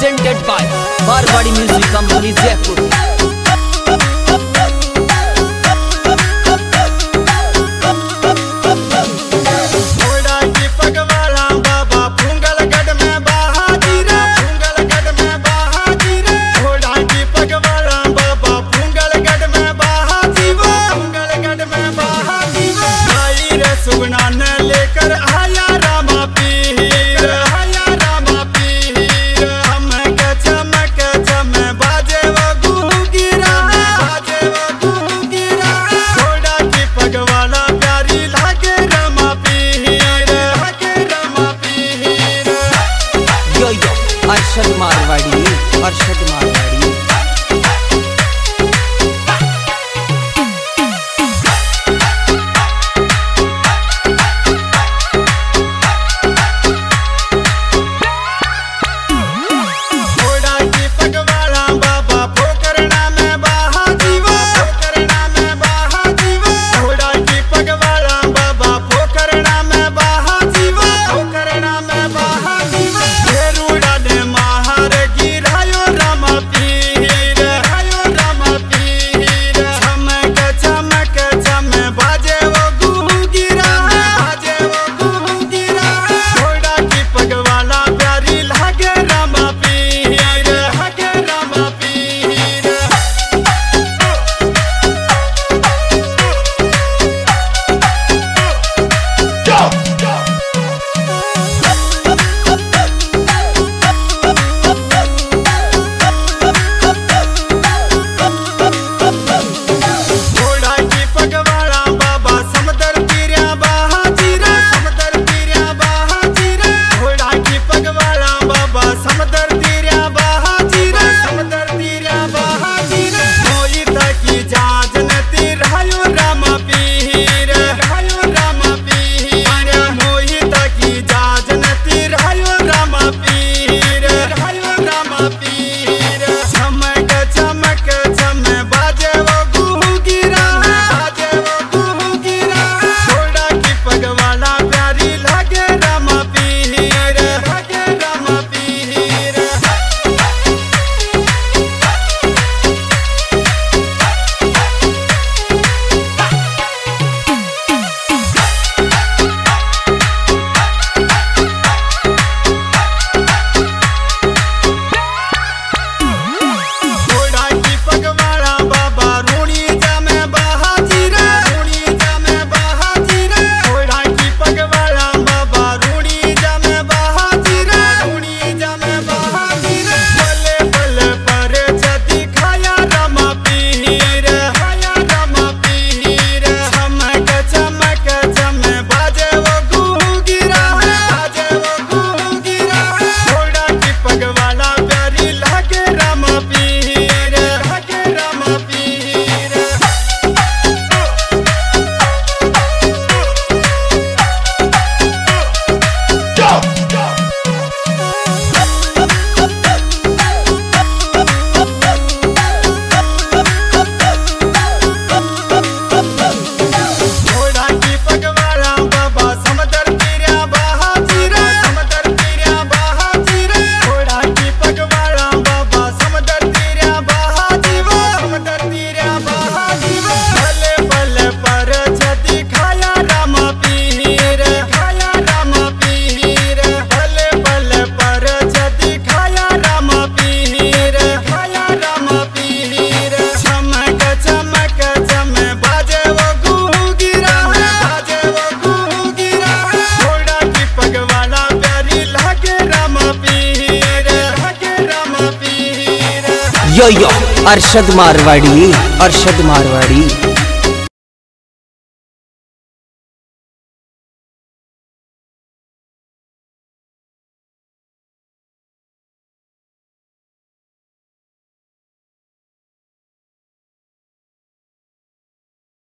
presented by Barbadi Music Company Jaipur Marwari और छठ मारवाड़ी यो यो अरशद मारवाड़ी अरशद मारवाड़ी